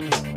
Bye.